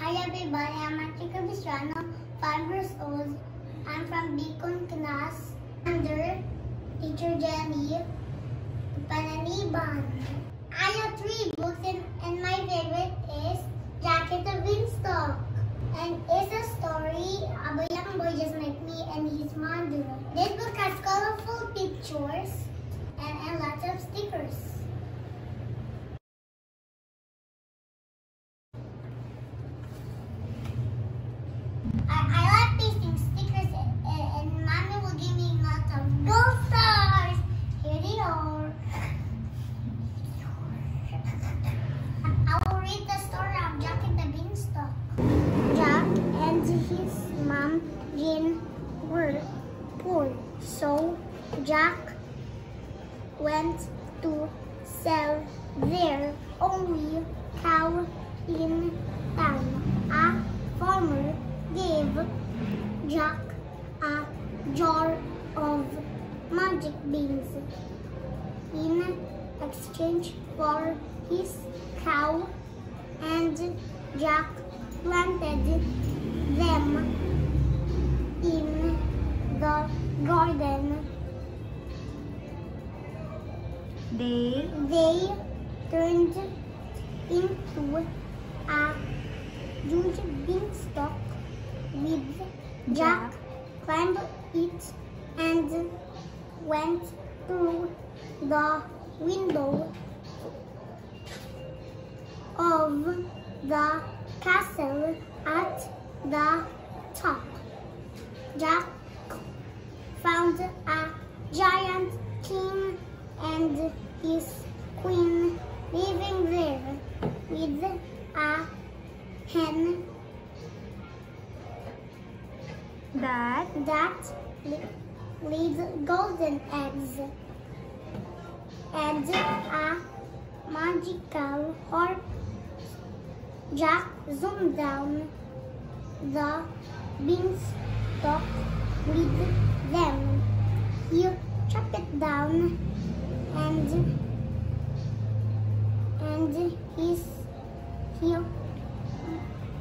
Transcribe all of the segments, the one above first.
Hi everybody, I'm Atika Capistrano, 5 years old. I'm from Beacon, Knas. Under teacher Jenny Pananiban. I have three books and, and my favorite is Jacket of Beanstalk. And it's a story of a young boy just like me and his mother. This book has colorful pictures and, and lots of stickers. I, I like pasting stickers and, and mommy will give me lots of gold stars. Here they are. I will read the story of Jack and the Beanstalk. Jack and his mom Jane were poor, so Jack went to sell their only cow in town. A farmer gave Jack a jar of magic beans in exchange for his cow and Jack planted them in They They turned into a huge beanstalk with Jack climbed it and went through the window of the castle at the top. Jack found a giant king and his queen living there with a hen that that la- laid golden eggs and a magical harp. Jack zoomed down the beanstalk with them. He chopped it down and and his he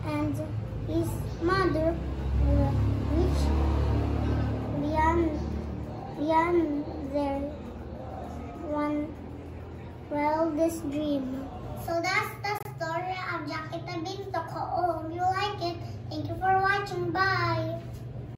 and his mother reached beyond beyond their one wildest dream. So that's the story of Jacket and Beanstalk. Oh, you like it. Thank you for watching. Bye.